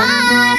Bye.